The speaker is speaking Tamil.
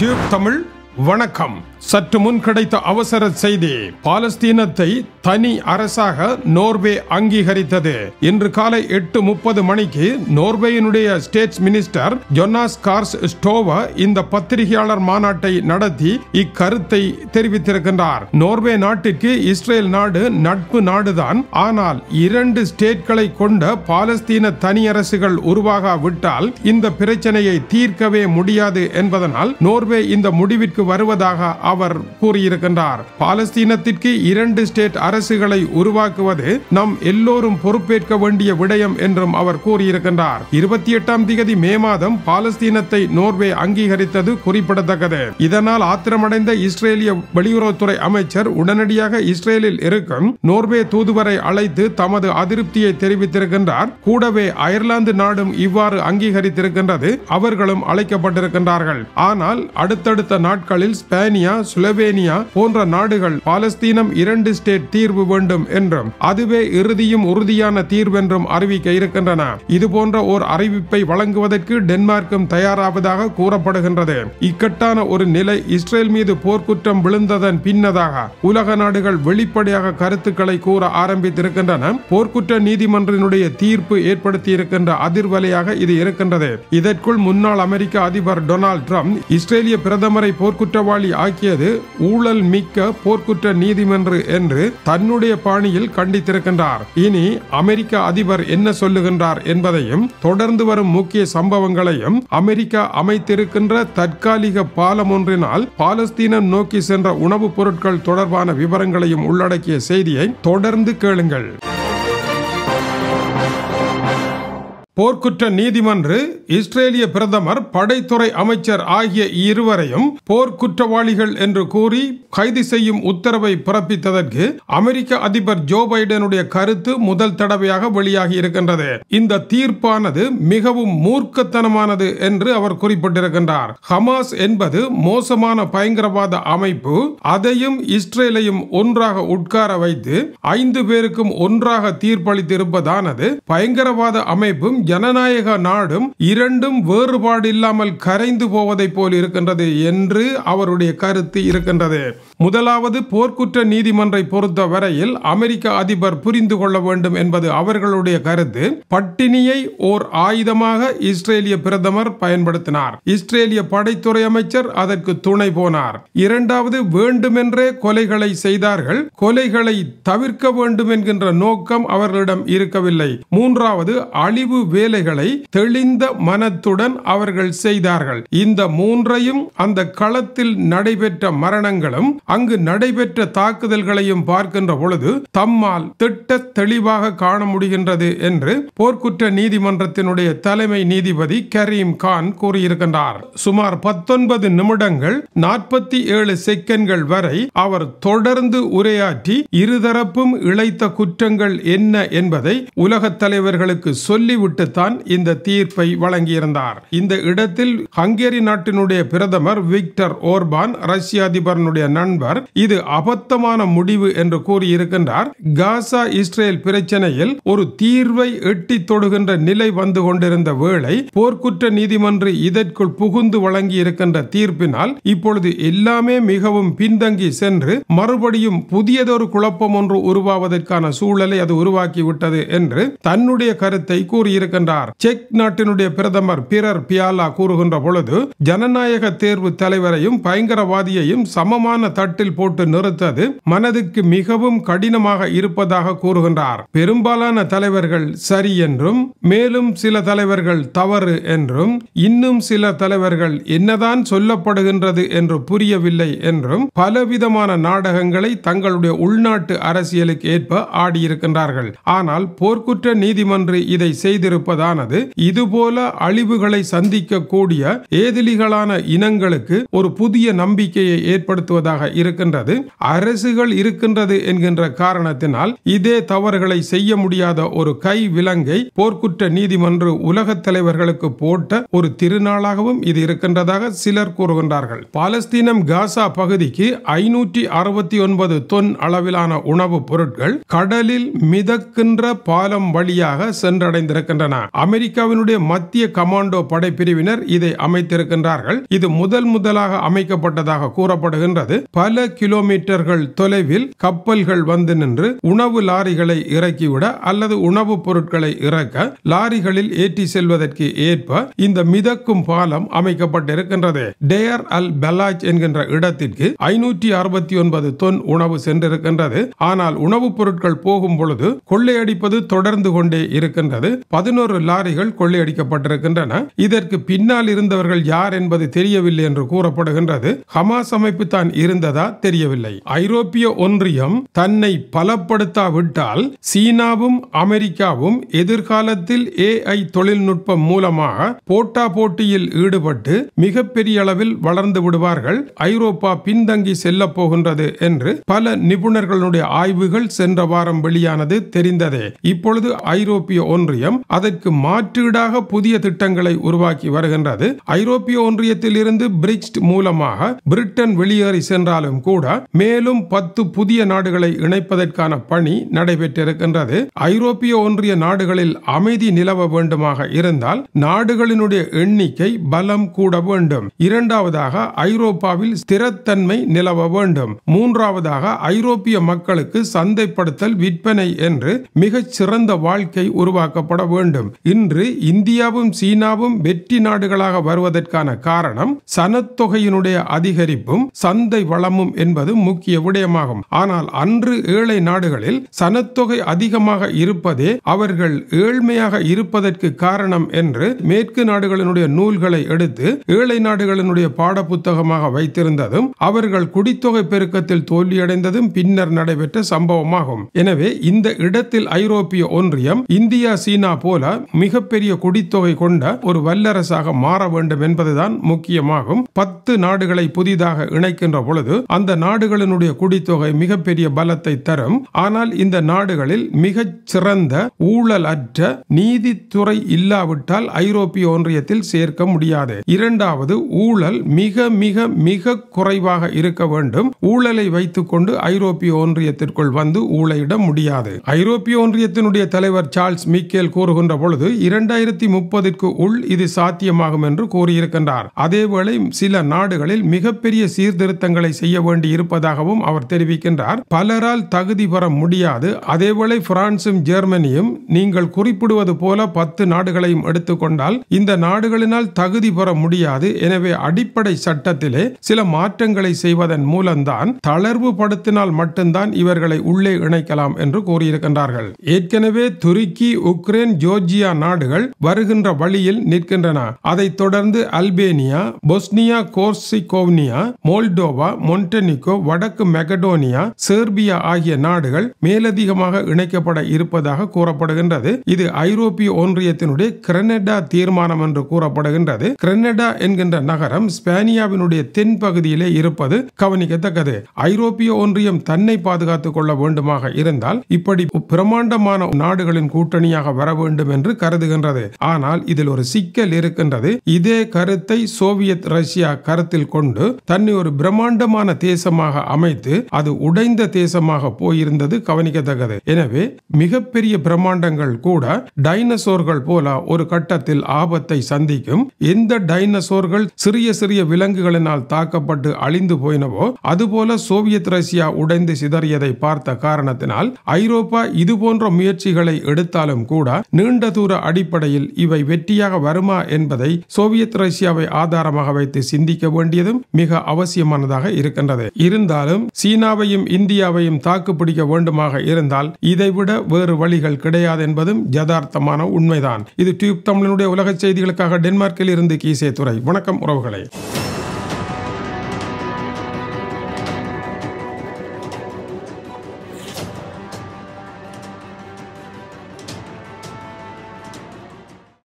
டியூப் தமிழ் வணக்கம். சற்று முன் கிடைத்த அவசர செய்தி பாலஸ்தீனத்தை தனி அரசாக நோர்வே அங்கீகரித்தது. இன்று காலை எட்டு முப்பது மணிக்கு நோர்வேயினுடைய states minister Jonas Gahr Støre இந்த பத்திரிகையாளர் மாநாட்டை நடத்தி இக்கருத்தை தெரிவித்திருக்கின்றார். நோர்வே நாட்டிற்கு இஸ்ரேல் நாடு நட்பு நாடுதான். ஆனால் இரண்டு ஸ்டேட்களை கொண்ட பாலஸ்தீன தனியரசுகள் உருவாகாவிட்டால் இந்த பிரச்சனையை தீர்க்கவே முடியாது என்பதனால் நோர்வே இந்த முடிவிற்கு வருவதாக அவர் கூறியிருக்கின்றார். பாலஸ்தீனத்திற்கு இரண்டு ஸ்டேட் அரசுகளை உருவாக்குவது நம் எல்லோரும் பொறுப்பேற்க வேண்டிய விடயம் என்றும் அவர் கூறியிருக்கின்றார். இருபத்தி எட்டாம் திகதி மே மாதம் பாலஸ்தீனத்தை நோர்வே அங்கீகரித்தது குறிப்பிடத்தக்கது. இதனால் ஆத்திரமடைந்த இஸ்ரேலிய வெளியுறவுத்துறை அமைச்சர் உடனடியாக இஸ்ரேலில் இருக்கும் நோர்வே தூதுவரை அழைத்து தமது அதிருப்தியை தெரிவித்திருக்கின்றார். கூடவே அயர்லாந்து நாடும் இவ்வாறு அங்கீகரித்திருக்கின்றது. அவர்களும் அழைக்கப்பட்டிருக்கின்றார்கள். ஆனால் அடுத்தடுத்த நாட்கள் நாட்களில் ஸ்பேனியா சுலவேனியா போன்ற நாடுகள் பாலஸ்தீனம் இரண்டு ஸ்டேட் தீர்வு வேண்டும் என்றும் அதுவே இறுதியும் உறுதியான தீர்வென்றும் அறிவிக்க இருக்கின்றன. இது போன்ற ஓர் அறிவிப்பை வழங்குவதற்கு டென்மார்க்கும் தயாராவதாக கூறப்படுகின்றது. இக்கட்டான ஒரு நிலை இஸ்ரேல் மீது போர்க்குற்றம் விழுந்ததன் பின்னதாக உலக நாடுகள் வெளிப்படையாக கருத்துக்களை கூற ஆரம்பித்திருக்கின்றன. போர்க்குற்ற நீதிமன்றினுடைய தீர்ப்பு ஏற்படுத்தியிருக்கின்ற அதிர்வலையாக இது இருக்கின்றது. இதற்குள் முன்னாள் அமெரிக்க அதிபர் டொனால்ட் ட்ரம்ப் இஸ்ரேலிய பிரதமரை போர்க்கு போர்க்குற்றவாளி ஆக்கியது ஊழல் மிக்க போர்க்குற்ற நீதிமன்று என்று தன்னுடைய பாணியில் கண்டித்திருக்கின்றார். இனி அமெரிக்க அதிபர் என்ன சொல்லுகின்றார் என்பதையும் தொடர்ந்து வரும் முக்கிய சம்பவங்களையும் அமெரிக்கா அமைத்திருக்கின்ற தற்காலிக பாலம் ஒன்றினால் பாலஸ்தீனம் நோக்கி சென்ற உணவுப் பொருட்கள் தொடர்பான விவரங்களையும் உள்ளடக்கிய செய்தியை தொடர்ந்து கேளுங்கள். போர்க்குற்ற நீதிமன்று இஸ்ரேலிய பிரதமர் படைத்துறை அமைச்சர் ஆகிய இருவரையும் போர்க்குற்றவாளிகள் என்று கூறி கைது செய்யும் உத்தரவை பிறப்பித்ததற்கு அமெரிக்க அதிபர் ஜோ பைடனுடைய கருத்து முதல் தடவையாக வெளியாகி இருக்கின்றது. இந்த தீர்ப்பானது மிகவும் மூர்க்கத்தனமானது என்று அவர் குறிப்பிட்டிருக்கின்றார். ஹமாஸ் என்பது மோசமான பயங்கரவாத அமைப்பு. அதையும் இஸ்ரேலையும் ஒன்றாக உட்கார வைத்து ஐந்து பேருக்கும் ஒன்றாக தீர்ப்பளித்திருப்பதானது பயங்கரவாத அமைப்பும் ஜனநாயக நாடும் இரண்டும் வேறுபாடு இல்லாமல் கரைந்து போவதைப் போல் இருக்கின்றது என்று அவருடைய கருத்து இருக்கின்றது. முதலாவது போர்க்குற்ற நீதிமன்றை பொறுத்த வரையில் அமெரிக்க அதிபர் புரிந்து கொள்ள வேண்டும் என்பது அவர்களுடைய கருத்து. பட்டினியை ஓர் ஆயுதமாக இஸ்ரேலிய பிரதமர் பயன்படுத்தினார். இஸ்ரேலிய படைத்துறை அமைச்சர் அதற்கு துணை போனார். இரண்டாவது வேண்டுமென்றே கொலைகளை செய்தார்கள். கொலைகளை தவிர்க்க வேண்டும் என்கின்ற நோக்கம் அவர்களிடம் இருக்கவில்லை. மூன்றாவது அழிவு வேலைகளை தெளிந்த மனத்துடன் அவர்கள் செய்தார்கள். இந்த மூன்றையும் அந்த களத்தில் நடைபெற்ற மரணங்களும் அங்கு நடைபெற்ற தாக்குதல்களையும் பார்க்கின்ற பொழுது தம்மால் திட்ட தெளிவாக காண முடிகின்றது என்று போர்க்குற்ற நீதிமன்றத்தினுடைய தலைமை நீதிபதி கரீம் கான் கூறியிருக்கின்றார். சுமார் பத்தொன்பது நிமிடங்கள் நாற்பத்தி ஏழு செகண்ட்கள் வரை அவர் தொடர்ந்து உரையாற்றி இருதரப்பும் இழைத்த குற்றங்கள் என்ன என்பதை உலக தலைவர்களுக்கு சொல்லிவிட்டு தான் இந்த தீர்ப்பை வழங்கியிருந்தார். இந்த இடத்தில் ஹங்கேரி நாட்டினுடைய பிரதமர் விக்டர் ஓர்பான் ரஷ்ய அதிபரனுடைய நண்பர் இது அபத்தமான முடிவு என்று கூறியிருக்கின்றார். காசா இஸ்ரேல் பிரச்சனையில் ஒரு தீர்வை எட்டி தொடுகின்ற நிலை வந்து கொண்டிருந்த வேளை போர்க்குற்ற நீதிமன்று இதற்குள் புகுந்து வழங்கி இருக்கின்ற தீர்ப்பினால் இப்பொழுது எல்லாமே மிகவும் பின்தங்கி சென்று மறுபடியும் புதியதொரு குழப்பம் ஒன்று உருவாவதற்கான சூழலை அது உருவாக்கிவிட்டது என்று தன்னுடைய கருத்தை கூறியிருக்கின்றார். செக் நாட்டினுடைய பிரதமர் பிறர் பியாலா கூறுகின்ற பொழுது ஜனநாயக தேர்வு தலைவரையும் பயங்கரவாதியையும் சமமான தட்டில் போட்டு நிறுத்தது மனதுக்கு மிகவும் கடினமாக இருப்பதாக கூறுகின்றார். பெரும்பாலான தலைவர்கள் சரி என்றும் மேலும் சில தலைவர்கள் தவறு என்றும் இன்னும் சில தலைவர்கள் என்னதான் சொல்லப்படுகின்றது என்று புரியவில்லை என்றும் பலவிதமான நாடகங்களை தங்களுடைய உள்நாட்டு அரசியலுக்கு ஏற்ப ஆடியிருக்கின்றார்கள். ஆனால் போர்க்குற்ற நீதிமன்று இதை செய்திருப்பதானது இதுபோல அழிவுகளை சந்திக்கக்கூடிய ஏதிலிகளான இனங்களுக்கு ஒரு புதிய நம்பிக்கையை ஏற்படுத்துவதாக இருக்கின்றது. அரசுகள் இருக்கின்றது என்கின்ற காரணத்தினால் இதே தவறுகளை செய்ய முடியாத ஒரு கை விலங்கை போர்க்குற்ற நீதிமன்ற உலக தலைவர்களுக்கு போட்ட ஒரு திருநாளாகவும் இது இருக்கின்றதாக சிலர் கூறுகின்றார்கள். பாலஸ்தீனம் காசா பகுதிக்கு ஐநூற்றி அறுபத்தி ஒன்பது தொன் அளவிலான உணவுப் பொருட்கள் கடலில் மிதக்கின்ற பாலம் வழியாக சென்றடைந்திருக்கின்றன. அமெரிக்காவினுடைய மத்திய கமாண்டோ படைப்பிரிவினர் இதை அமைத்திருக்கின்றார்கள். இது முதல் முதலாக அமைக்கப்பட்டதாக கூறப்படுகின்றது. பல கிலோமீட்டர்கள் தொலைவில் கப்பல்கள் வந்து நின்று உணவு லாரிகளை இறக்கிவிட அல்லது உணவுப் பொருட்களை இறக்க லாரிகளில் ஏற்றி செல்வதற்கு ஏற்ப இந்த மிதக்கும் பாலம் அமைக்கப்பட்டிருக்கின்றது. டேர் அல் பெலாஜ் என்கின்ற இடத்திற்கு ஐநூற்றி அறுபத்தி ஒன்பது தொன் உணவு சென்றிருக்கின்றது. ஆனால் உணவுப் பொருட்கள் போகும் பொழுது கொள்ளையடிப்பது தொடர்ந்து கொண்டே இருக்கின்றது. பதினோரு லாரிகள் கொள்ளையடிக்கப்பட்டிருக்கின்றன. இதற்கு பின்னால் இருந்தவர்கள் யார் என்பது தெரியவில்லை என்று கூறப்படுகின்றது. ஹமாஸ் அமைப்பு தான் இருந்த இருந்ததா தெரியவில்லை. ஐரோப்பிய ஒன்றியம் தன்னை பலப்படுத்தாவிட்டால் சீனாவும் அமெரிக்காவும் எதிர்காலத்தில் ஏஐ தொழில்நுட்பம் மூலமாக போட்டா போட்டியில் ஈடுபட்டு மிகப்பெரிய அளவில் வளர்ந்து விடுவார்கள். ஐரோப்பா பின்தங்கி செல்ல போகின்றது என்று பல நிபுணர்களுடைய ஆய்வுகள் சென்ற வாரம் வெளியானது தெரிந்ததே. இப்பொழுது ஐரோப்பிய ஒன்றியம் அதற்கு மாற்றீடாக புதிய திட்டங்களை உருவாக்கி வருகின்றது. ஐரோப்பிய ஒன்றியத்தில் இருந்து பிரிக்ஸ்ட் மூலமாக பிரிட்டன் வெளியேறி இருந்தாலும் கூட மேலும் பத்து புதிய நாடுகளை இணைப்பதற்கான பணி நடைபெற்றிருக்கின்றது. ஐரோப்பிய ஒன்றிய நாடுகளில் அமைதி நிலவ வேண்டுமாக இருந்தால் நாடுகளினுடைய எண்ணிக்கை பலம் கூட வேண்டும். இரண்டாவதாக ஐரோப்பாவில் ஸ்திரத்தன்மை நிலவ வேண்டும். மூன்றாவதாக ஐரோப்பிய மக்களுக்கு சந்தைப்படுத்தல் விற்பனை என்று மிகச் சிறந்த வாழ்க்கை உருவாக்கப்பட வேண்டும். இன்று இந்தியாவும் சீனாவும் வெற்றி நாடுகளாக வருவதற்கான காரணம் சனத்தொகையினுடைய அதிகரிப்பும் சந்தை வளம் வளமும் என்பது முக்கிய விடயமாகும். ஆனால் அன்று ஏழை நாடுகளில் சனத்தொகை அதிகமாக இருப்பதே அவர்கள் ஏழ்மையாக இருப்பதற்கு காரணம் என்று மேற்கு நாடுகளினுடைய நூல்களை எடுத்து ஏழை நாடுகளினுடைய பாட புத்தகமாக வைத்திருந்ததும் அவர்கள் குடித்தொகை பெருக்கத்தில் தோல்வியடைந்ததும் பின்னர் நடைபெற்ற சம்பவமாகும். எனவே இந்த இடத்தில் ஐரோப்பிய ஒன்றியம் இந்தியா சீனா போல மிகப்பெரிய குடித்தொகை கொண்ட ஒரு வல்லரசாக மாற வேண்டும் என்பதுதான் முக்கியமாகும். பத்து நாடுகளை புதிதாக இணைக்கின்ற பொழுது அந்த நாடுகளினுடைய குடித்தொகை மிகப்பெரிய பலத்தை தரும். ஆனால் இந்த நாடுகளில் மிகச் சிறந்த ஊழல் அற்ற நீதித்துறை இல்லாவிட்டால் ஐரோப்பிய ஒன்றியத்தில் சேர்க்க முடியாது. இரண்டாவது ஊழல் மிக மிக மிக குறைவாக இருக்க வேண்டும். ஊழலை வைத்துக் கொண்டு ஐரோப்பிய ஒன்றியத்திற்குள் வந்து ஊழையிட முடியாது. ஐரோப்பிய ஒன்றியத்தினுடைய தலைவர் சார்ல்ஸ் மிக்கேல் கூறுகின்ற பொழுது இரண்டாயிரத்தி முப்பதிற்கு உள் இது சாத்தியமாகும் என்று கூறியிருக்கின்றார். அதேவேளை சில நாடுகளில் மிகப்பெரிய சீர்திருத்தங்களை செய்ய வேண்டி இருப்பதாகவும் அவர் தெரிவிக்கின்றார். பலரால் தகுதி பெற முடியாது. அதேவேளை பிரான்சும் ஜெர்மனியும் நீங்கள் குறிப்பிடுவது போல பத்து நாடுகளையும் எடுத்துக்கொண்டால் இந்த நாடுகளினால் தகுதி பெற முடியாது. எனவே அடிப்படை சட்டத்திலே சில மாற்றங்களை செய்வதன் மூலம்தான் தளர்வு படுத்தினால் மட்டும்தான் இவர்களை உள்ளே இணைக்கலாம் என்று கூறியிருக்கின்றார்கள். ஏற்கனவே துருக்கி உக்ரைன் ஜோர்ஜியா நாடுகள் வருகின்ற வழியில் நிற்கின்றன. அதைத் தொடர்ந்து அல்பேனியா பொஸ்னியா கோர்சிகோவ்னியா மோல்டோவா மொன்டெனிகோ வடக்கு மெகடோனியா சேர்பியா ஆகிய நாடுகள் மேலதிகமாக இணைக்கப்பட இருப்பதாக கூறப்படுகின்றது. இது ஐரோப்பிய ஒன்றியத்தினுடைய கிரனடா தீர்மானம் என்று கூறப்படுகின்றது. கிரனடா என்கின்ற நகரம் ஸ்பானியாவினுடைய தென் பகுதியிலே இருப்பது கவனிக்கத்தக்கது. ஐரோப்பிய ஒன்றியம் தன்னை பாதுகாத்துக் கொள்ள வேண்டுமாக இருந்தால் இப்படி பிரமாண்டமான நாடுகளின் கூட்டணியாக வர வேண்டும் என்று கருதுகின்றது. ஆனால் இதில் ஒரு சிக்கல் இருக்கின்றது. இதே கருத்தை சோவியத் ரஷ்யா கருத்தில் கொண்டு தன்னை ஒரு பிரம்மாண்டமான தேசமாக அமைத்து அது உடைந்த தேசமாக போயிருந்தது கவனிக்கத்தக்கது. எனவே மிகப்பெரிய பிரம்மாண்டங்கள் கூட டைனசோர்கள் போல ஒரு கட்டத்தில் ஆபத்தை சந்திக்கும் எந்த டைனசோர்கள் சிறிய சிறிய விலங்குகளினால் தாக்கப்பட்டு அழிந்து போயினவோ அதுபோல சோவியத் ரஷ்யா உடைந்து சிதறியதை பார்த்த காரணத்தினால் ஐரோப்பா இது போன்ற முயற்சிகளை எடுத்தாலும் கூட நீண்ட தூர அடிப்படையில் இவை வெற்றியாக வருமா என்பதை சோவியத் ரஷ்யாவை ஆதாரமாக வைத்து சிந்திக்க வேண்டியதும் மிக அவசியமானதாக இருக்கும் இருக்கின்றது. இருந்தாலும் சீனாவையும் இந்தியாவையும் தாக்குப்பிடிக்க வேண்டுமாக இருந்தால் இதைவிட வேறு வழிகள் கிடையாது என்பதும் யதார்த்தமான உண்மைதான். இது டியூப் தமிழனுடைய உலக செய்திகளுக்காக டென்மார்க்கில் இருந்து கீசே துறை வணக்கம் உறவுகளே.